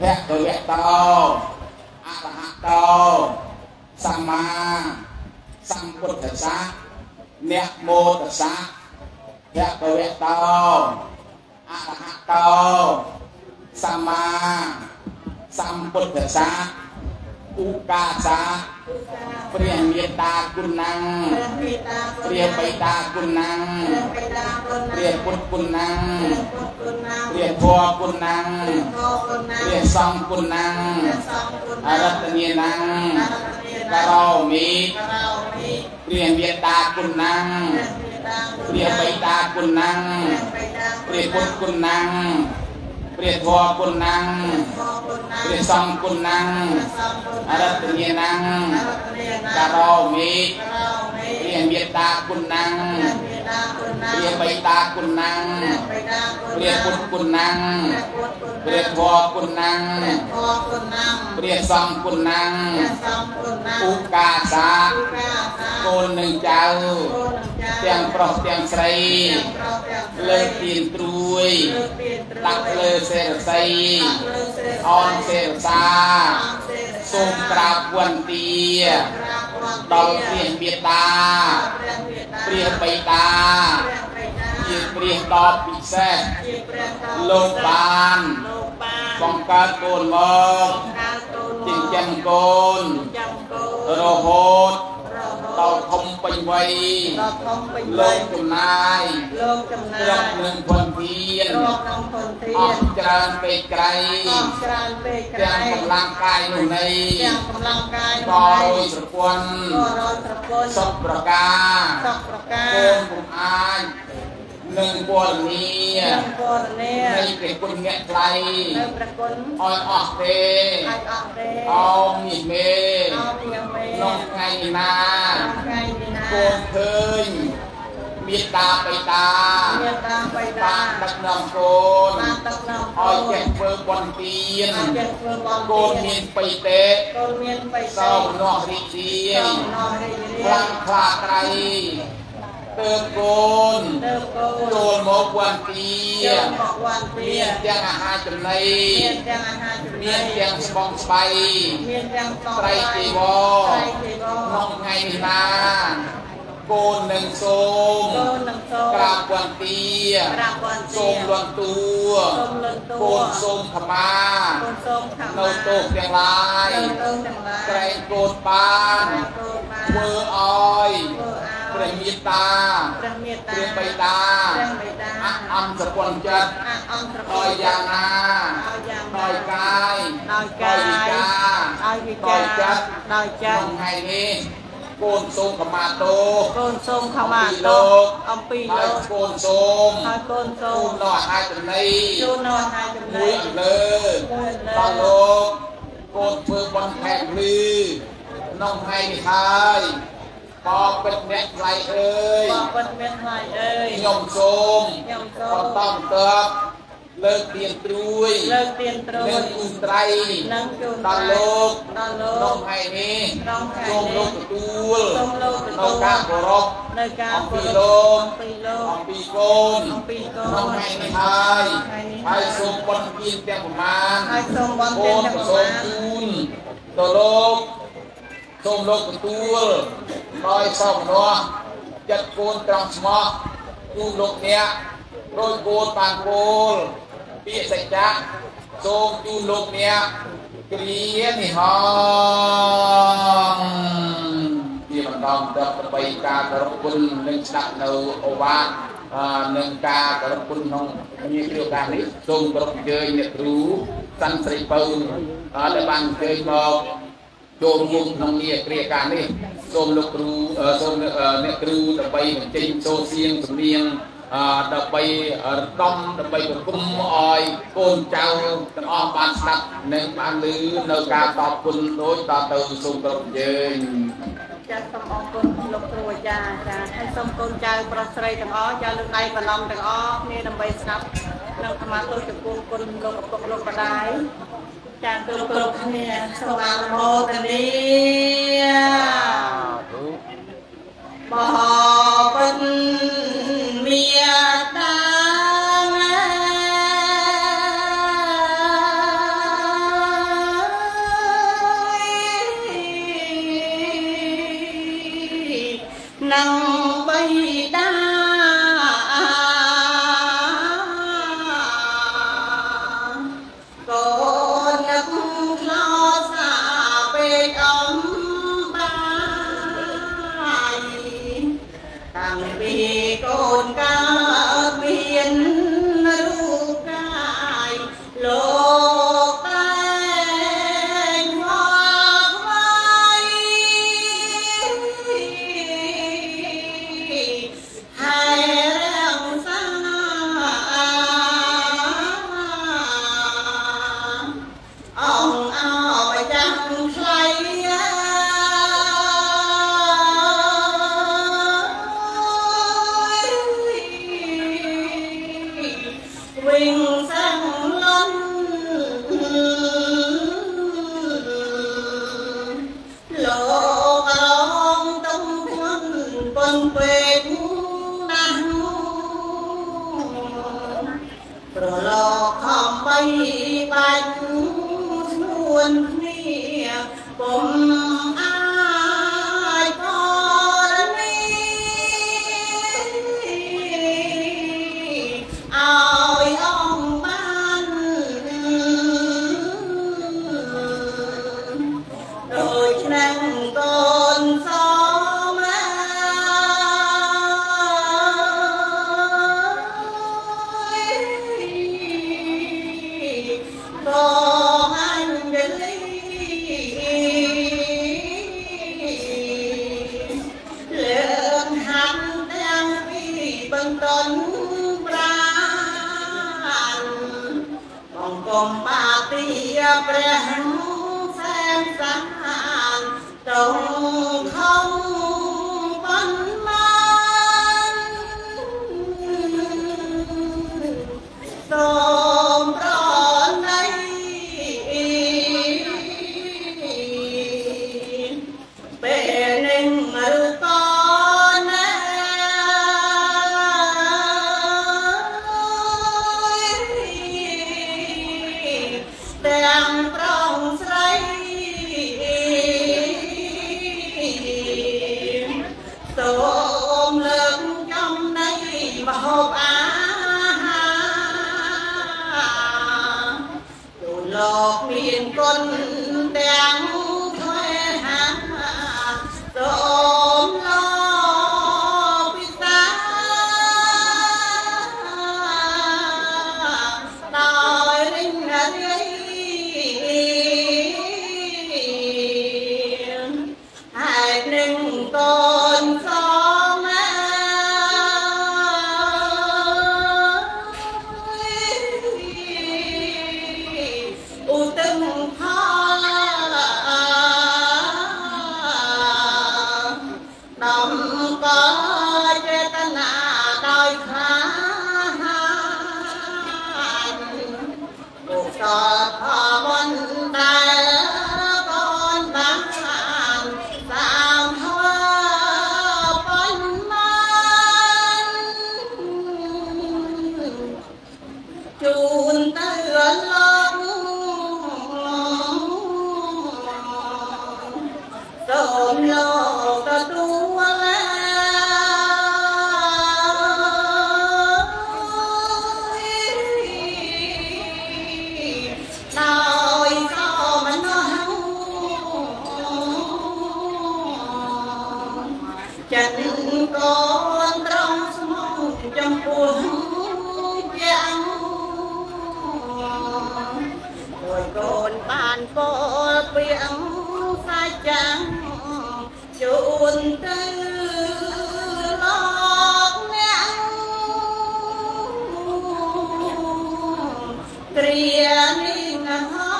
ភគវតោអរហតោសម្មាសម្ពុទ្ធស្សៈអ្នកមោទស្សៈភគវតោអរហតោសម្មាសម្ពុទ្ធស្សៈ ឧកាសាព្រះមេត្តាគុណังព្រះបិតាគុណังព្រះពុទ្ធគុណังព្រះធម៌គុណังព្រះសង្ឃគុណังអរតនីนังករោមិព្រះមេត្តាគុណังព្រះបិតាគុណังព្រះពុទ្ធគុណัง ព្រះធម៌គុណังព្រះសង្ឃគុណังអរតនីนังករោមិព្រះមេត្តាគុណัง ព្រះបិតាគុណណាំងព្រះពុទ្ធគុណណាំងព្រះធម៌គុណណាំងព្រះសង្ឃគុណណាំងឧកាសាកូននិងចៅទាំងប្រុសទាំងស្រីលើកទៀនត្រួយដាក់លើសេរសីអនសេរសាសូមក្រាបវន្ទា ដល់ព្រះមេត្តាព្រះបិតាជាព្រះដ៏ពិសេសលោកបានបង្កើតកូនមកចិញ្ចឹមកូនរហូតដល់ ធំពេញវ័យដល់ធំពេញវ័លោកយចំណាយលោកចំណាត្រយកនឹងពន្ធានរកក្នុងពន្ធាអនស់ច្រើនពេកក្រៃអស់ច្រើនពេកក្រៃទាំងកម្លាំងកាយនោះនៃទាំងកម្លាំងកាយបរយស្រពន្ធក៏រយប្រពន្ធសុខប្រការសុខប្រកាកូនពុំអាច នឹងពរនីនិងពរនានៃព្រះគុណញាក់ថ្លៃនៅប្រគុណឲ្យអស់ទេអាចអត់ទេអោមនេះមេអោពីយ៉ាងមេក្នុងថ្ងៃនេះណាថ្ងៃនេះណាកូនឃើញមេត្តាបិតាមានតាបៃតាបានដឹកនាំកូនបានទឹកនៅឲ្យចេះធ្វើបន់ទានឲ្យចេះធ្វើបន់កូនមានបៃតេកូនមានបៃសោមនោះរីករាយយណោះរីករាយខ្លាំងខ្លាត្រៃ ទើបកូនទៅកូនចូលមកវន្ទាយកមកវ៉ាន់ពីមានទាំងអាហារចំណីមានទាំងអាហារចំណីមានទាំងស្បង់ស្បៃមានទាំងតត្រៃជីវរត្រៃជីវរក្នុងថ្ងៃនេះណាកូននឹងសូមកូននឹងសូមក្រាបវន្ទាក្រាបវន្ទាសូមលន់តួសូមលន់តួកូនសូមខមាកូនសូមខមានៅទោសទាំងឡាយនៅទោសទាំងឡាយក្រែងកូនបានកូនបានធ្វើឲ្យធ្វើឲ្យ ព្រះមេត្តាព្រះមេត្តាព្រះបិតាព្រះបិតាអអង្គសពន្ធចិត្តអអង្គត្រដោយយ៉ាងណាដោយយ៉ាងណាដោយកាយដោយកាយដោយវិការដោយវិការដោយចិត្តដោយចិត្តក្នុងថ្ងៃនេះកូនសូមខមាទោសកូនសូមខមាទោសអំពីហើលោយកកូនសូមហើយកូនសូទូមលដល់អាហារចំណីជូននៅអាហារចំណីមួយអន្លើមួយអន្លើដល់លោកកូនធ្វើបន់ខែភ្លឺក្នុងថ្ងៃនេះហើយ បបពិតអ្នកថ្លៃអើយបងប្អូនមានថ្លៃអើយខ្ញុំសូមខ្ញុំសូបមន្តបន្ទាប់លើកទៀនត្រួយលើកទៀនត្រួលើយកគូត្រៃនិងជូនដល់លោកដល់លក្នុងកថ្ងៃនេះក្នុងថ្ងៃសូមនេះលោកទទួលសូមលោកទទួលនៅការគោរពនៅការអំពីគោរលោកអំពីលោកអំពីកូនអំពីកូនក្នុងថ្ងៃនេះហើយថ្ងៃនេះហើយសូមបន់ទានទាំងប្រមាណហើយសូមបន់កូទៀននទាំងក៏ប្រសូមមាណជូនដល់លោក សូមលោកទទួលដោយសោមនស្សចិត្តកូនត្រង់ស្មោះទូលលោកអ្នករួចកូនបានគោលពាក្យសច្ចៈសូមជូនលោកអ្នកគ្រានេះហងជាបន្តទៅដើម្បីការគោរពគុណនិងស្ដាប់នៅអូវាទអឺនឹងការគោរពគុណក្នុងញាគ្រាវការនេះសូមគោរពអញ្ជើញអ្នកគ្រូសាន់ស្រីពៅអឺដែលបានអញ្ជើញមក ចូលរួមក្នុងញាគ្រាវការនេះសូមលោកគ្រូអឺសូមអឺអ្នកគ្រូដើម្បីបញ្ចេញសូរសៀងសំនៀងអឺដើម្បីរដំដើម្បីប្រគំឲ្យកូនចៅទាំងអស់បានស្ដាប់និងបានឮនៅការតបគុណដូចតទៅសូមគោរពអញ្ជើញចាសូមអរគុណលោកគ្រូអាចារ្យចាហើយសូមកូនចៅប្រុសស្រីទាំងអស់ចាលើកដៃបណំទាំងអស់គ្នាដើម្បីស្ដាប់និងខមាទោសចំពោះគុណលោកឪពុកលោកម្ដាយ ចាគ្រប់គ្រប់គ្នាសូមអនុមោទនាបហពិតមេតា down. វិញសឹងលន់លោកអងតុងធ្ងន់ពឹងពេកណាស់ប្រឡោខំបីបាច់ ពលពីអងសាច់ចាំងជូនទៅលោកអ្នកគ្រានេះហោ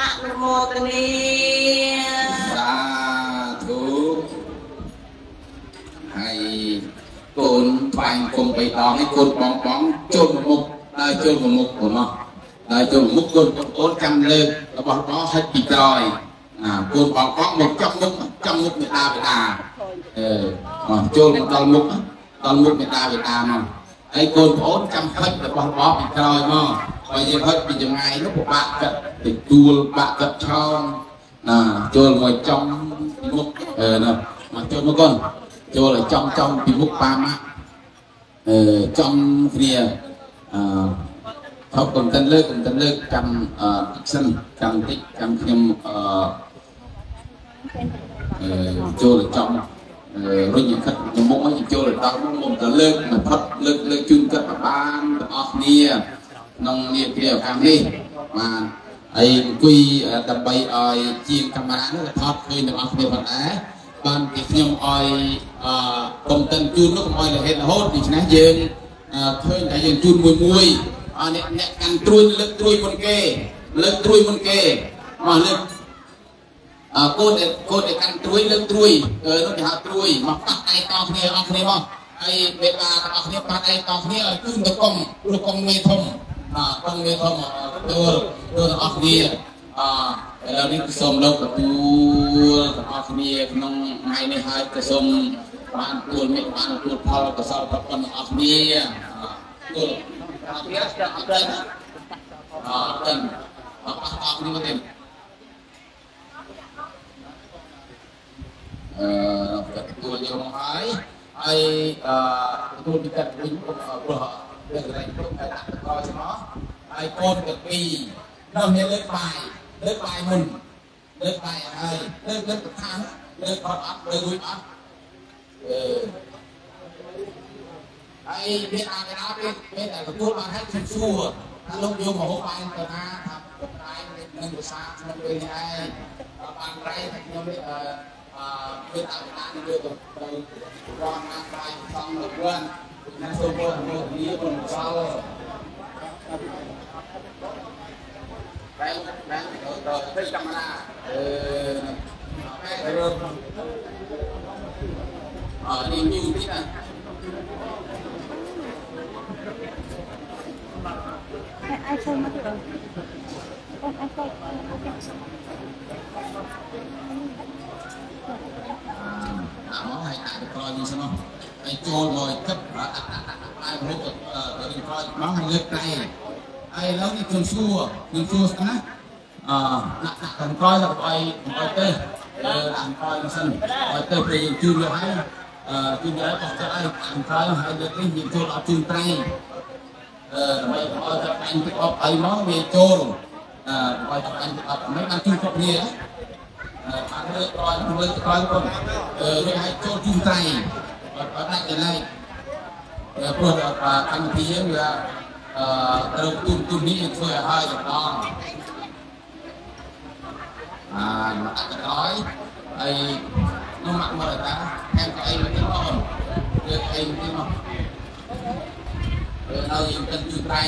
អនុមោទនីសាធុហើយកូនថ្វាយគុំបីដងហើយកូនបងបងជុំមុខ ដើរជុំមុខបងមកដើរជុំមុខកូនបងអូនចាំលើករបស់បងហិតពីក្រោយអាកូនបងបងមកចំមុខចំមុខមេដាបេដាអឺមកចូលមកដល់មុខដល់មុខមេដាបេដាមកហើយកូនប្អូនចាំហិតរបស់បងពីក្រោយមកបើយើងហិតពីចម្ងាយនោះពិបាកកាត់ទៅទួលបាក់កាត់ឆោមណាចូលមកចំពីមុខអឺណាមកចូលមកកូនចូលឲ្យចំចំពីមុខប៉ាម៉ាក់អឺចំគ្នា អឺថប់កំតិនលើកកំតិនលើកចាំអឺតិចសិនចាំតិចចាំខ្ញុំអឺអឺចូលឲ្យចំអឺរុញខិតចំមុខមកចូលឲ្យដល់មុខមុំទៅលើកមកផុតលើកលើកជូនគាត់បានទាំងអស់គ្នាក្នុងនាទីឱកាសនេះបាទហើយអង្គុយដើម្បីឲ្យជាងកាមេរ៉ានោះថតឃើញទាំងអស់គ្នាផងដែរបានពីខ្ញុំឲ្យអឺកុំតិនជូននោះកុំឲ្យរហេតរហូតដូច្នេះយើងអឺ ឃើញតែយើងជូនមួយមួយអស់អ្នកអ្នកកាន់ត្រួយលើកត្រួយមុនគេលើកត្រួយមុនគេមកលើកអើកូនដែលកូនដែលកាន់ត្រួយលើកត្រួយអឺនោះគេហៅត្រួយមកប៉ះដៃតគ្នាអស់គ្នាមកហើយមេបាទាំងអស់គ្នាប៉ះដៃតគ្នាឲ្យជូនទៅកុំលោកកុំមេធំ à con nghe không mà tôi tôi là ốc bia à là đi sôm đâu cả tu ốc bia nông ngày này hai cái sôm បានទួលមានបានទួលផលកសលប្រព័ន្ធអស់គ្នាទួលអាពីរស្ដាប់អត់ដឹងអត់ដឹងអត់អស់គ្នាទេអឺទទួលយកមកហើយហើយអឺទទួលពីកាត់វិញព្រោះរឿងរ៉ាវទុកតែដាក់ទៅក្រោយឆ្មោះហើយកូនទាំងពីរនោះមានលើកបាយលើកបាយមុនលើកបាយហើយលើកលើកប្រធានលើកអត់អត់លើករួចអត់អឺ ហើយមានអាកាពេលពេលតែទទួលបានហើយខ្ញុំសួរថាលោកយកមកហូបបាយទៅណាថាបាយនឹងភាសាក្នុងពេលនេះឯងបានប្រៃថាខ្ញុំអឺអឺពេលអាកានឹងយកទៅទៅរងណាបាយសំលោកវិញណាសូមមកមកនេះបងសល់បែបបែបទៅទៅកាមេរ៉ាអឺបែបទៅ អឺនេះញូទីណា ai chơi mất rồi con ai chơi អាមកឲ្យដាក់ទៅក្រោយនេះសិនមកហើយចូលមកគិតដាក់ដាក់ដាក់ឲ្យរូបទៅទៅក្រោយមកឲ្យលើកដៃហើយឥឡូវនេះខ្ញុំសួរខ្ញុំសួរស្ណាអឺដាក់ដាក់ខាងក្រោយទៅឲ្យឲ្យទៅអឺខាងក្រោយនេះសិនឲ្យទៅពេលយើងជឿយកហើយអឺ ជឿយកហើយបោះទៅឲ្យខាងក្រោយហើយលើកនេះយើងចូលដល់ជឿត្រៃអឺដើម្បីឲ្យទៅបាញ់ទឹកអប់អីមកវាចូលអឺឲ្យទៅបាញ់ទឹកអប់មិនបានជឿគ្រប់គ្នាណាបានលើកក្រោយលើកក្រោយគាត់អឺវាឲ្យចូលជុំត្រៃអត់អត់ដាច់កន្លែងព្រោះកម្មវិធីយើងវាអឺត្រូវទុំទុំនេះធ្វើឲ្យហើយទៅដល់អាមកដាក់ក្រោយហើយ នោះមកមើលតាហែមអីមកទៀតបងលើកអីមកទៀតមកនៅយើងគិតជុំត្រៃ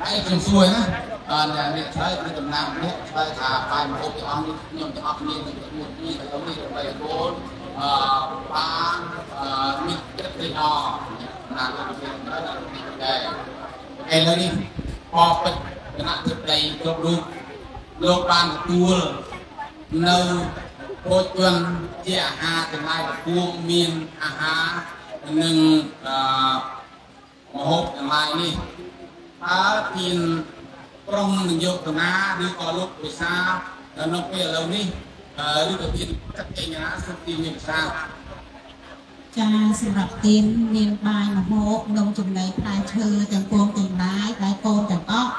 ហើយខ្ញុំសួរណាអឺអ្នកឆ្លើយពីដំណាំនេះឆ្លើយថាបាយមកទាំងអស់នេះខ្ញុំទាំងអស់គ្នានឹងមួយនេះទៅនេះដើម្បីកូនអឺបានអឺមានចិត្តទីអណាស់ដែរឥឡូវនេះបបពេជ្រគណៈទឹកដីគ្រប់រូបលោកបានទទួលនៅ ពោជជនជាអាហារទាំងឡាយប្រពួងមានអាហារនិងអឺមហូបទាំងឡាយនេះតើមានក្រុមនយោបាយណាឬក៏លោកវិសានៅពេលឥឡូវនេះឬក៏មានកាត់ចេញណាសុខទីមានភាសាចាសម្រាប់ទៀនមានបាយមហូបនំចំណីផ្លែឈើទាំងពួងទាំងឡាយដែលកូនទាំងអស់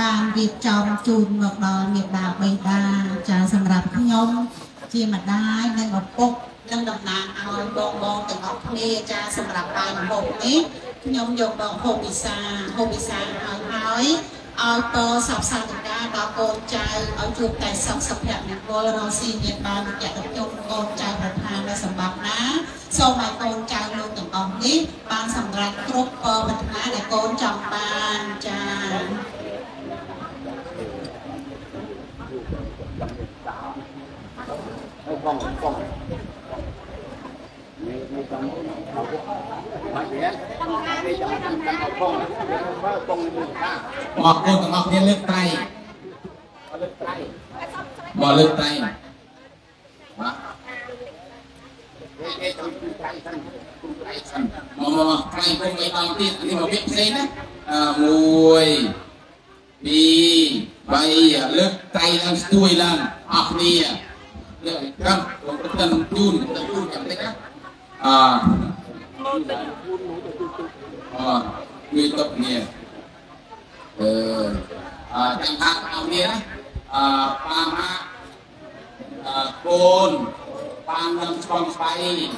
បានរៀបចំជូនមកដល់មេដាបេដាចាសម្រាប់ខ្ញុំ ជាម្ដាយនិងឪពុកនិងតំណាងឲ្យបងបងទាំងអស់គ្នាចាសម្រាប់បាយមហូបនេះខ្ញុំយកមកហូបពិសាហូបពិសាឲ្យហើយឲ្យតសពសន្តិការដល់កូនចៅឲ្យជួបតែសុខសុភមង្គលរស់ស៊ីមានបានយៈជុំកូនចៅប្រធាននៅសម្បត្តិណាសូមឲ្យកូនចៅលោកទាំងអស់នេះបានសម្រេចគ្រប់ពរប្រាថ្នាដែលកូនចង់បានចា៎ បងបងនេះនេះបងមកទៀតនេះចង់ចង់បងបើបងនេះថាបងកូនទាំងអស់គ្នាលើកត្រៃលើកត្រៃមកលើកត្រៃបាទគេចង់គឺត្រៃសិនគឺត្រៃសិនមកមកត្រៃគុំឯដល់ទៀតនេះមកវាផ្សេងណាអឺមួយពីរបីលើកត្រៃឡើងស្ទួយឡើងអស់គ្នា Ya, kan, kita tun, kita tun yang mereka. Ah. Ah, YouTube ni. Eh, ah, chẳng hạn nào ni á, ah, pama, ah, côn, pam nam trong bay,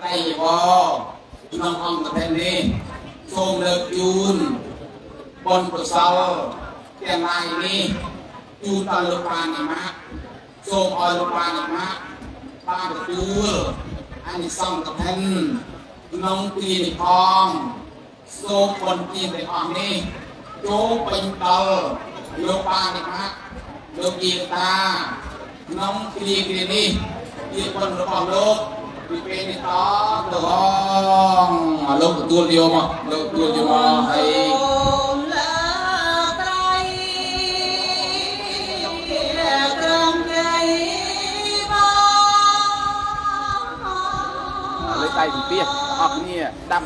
tay bò, nong ong cái tên đi, xôm lực chun, bon bờ sau, cái này đi, chun tao lực pan này mà. សូមឲ្យលោកបានអាមាបានទទួល អានិសង្ឃកឋិនក្នុងទីនេះផងសូមបុណ្យទានទាំងអស់នេះចូលពេញដល់លោកបានអាមាលោកយាតាក្នុងគ្រាគ្រានេះជាបុណ្យរបស់លោកពីពេលនេះតទៅអងលោកទទួលយកមកលោកទទួលយកមកហើយ ផ្សែងសំភារអស់គ្នាដាំ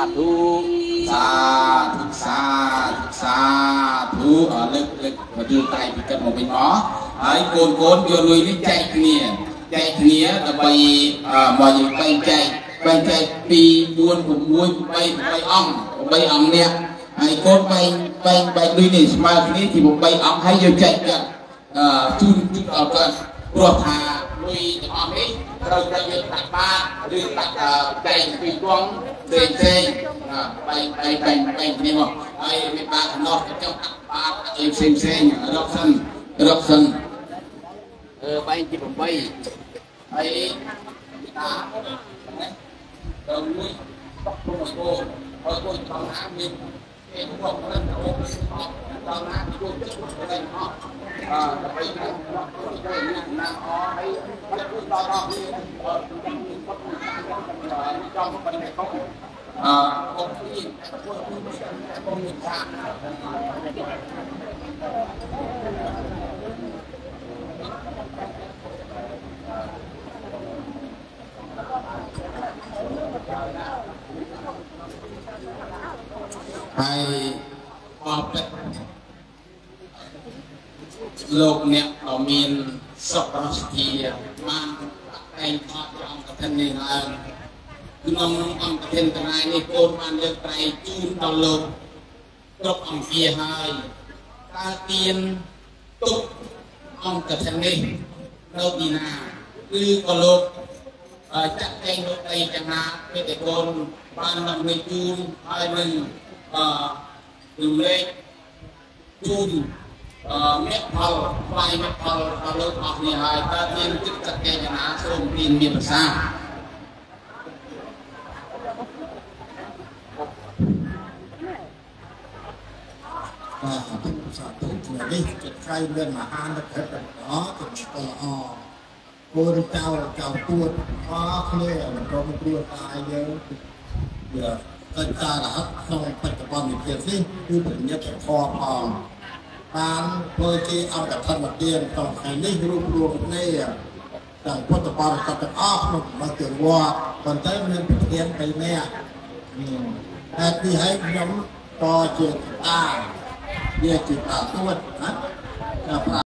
ý សាធុសាធុសាធុសាធុអរលើកលើកមកយល់ដៃពីកិតមកវិញមកហើយកូនកូនយកលុយនេះចែកគ្នាចែកគ្នាដើម្បីអឺមកយើងបែងចែកបែងចែក2 4 6 8 8អង្គ8អង្គនេះហើយកូនបែងបែងបែងលុយនេះស្មើគ្នាជា8អង្គហើយយកចែកกันអឺជូនជូនដល់គាត់ព្រោះថា លុយទាំងអស់នេះត្រូវតែយកដាក់បាតឬដាក់ចែកពីគង់ផ្សេងផ្សេងបែងបែងបែងបែងគ្នាមកហើយវាបាតំណោះទៅចាប់ដាក់បាតអីផ្សេងផ្សេងរកសិនរកសិនអឺបែងជា8ហើយតាដល់មួយតោះពុំមកហើយកូនចំណាមានគេគ្រប់គ្រងអូដល់ណាជួយជួយទៅអស់ អឺដើម្បីទៅទៅណាអស់ហើយហើយគូដល់ដល់នេះចំប៉ុណ្ណេះកុំអឺកុំពីពួកគូកុំមានថាហើយបបិទ្ធ លោកអ្នកក៏មានសុខរសធាបានតែងថតអង្គកឋិននេះឡើងក្នុងអង្គកឋិនថ្ងៃនេះកូនបានលើកត្រៃជូនដល់លោកគ្រប់អង្គាហើយតើទៀនទុកអង្គកឋិននេះនៅទីណាគឺក៏លោកអឺចាក់ចែងលោកដីចំណាពេលតែកូនបានដំណើរជូនហើយនឹងអឺរំលែកជូន អឺមេផលផ្លាយមេផលដល់លោកអស់នេះហើយតើមានចិត្តចាក់ចែងចំណាសូមទានមានប្រសាទបាទអធិសាធុថ្ងៃនេះចិត្តក្រៃមានមហានិទ្ធិល្អចិត្តស្គាល់ល្អគូនចៅចៅពួតអស់គ្នាមិនក៏មិនព្រួតតាយយើងវាកិច្ចការរហ័សក្នុងបច្ចុប្បន្ននេះនេះគឺប្រញាប់ខផង បានធ្វើជាអង្គធម្មទានក្នុងថ្ងៃនេះរួបរวมគ្នាទាំងពុទ្ធបរិស័ទទាំងអស់ក្នុងមកជាវត្តប៉ុន្តែមានប្រធាន3នាក់ហេតុនេះហើយខ្ញុំក៏ជាតាវាជាតាទួតណា